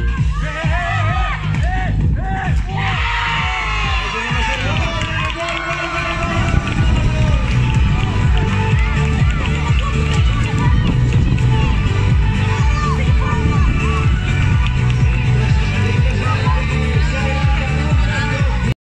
Yeah.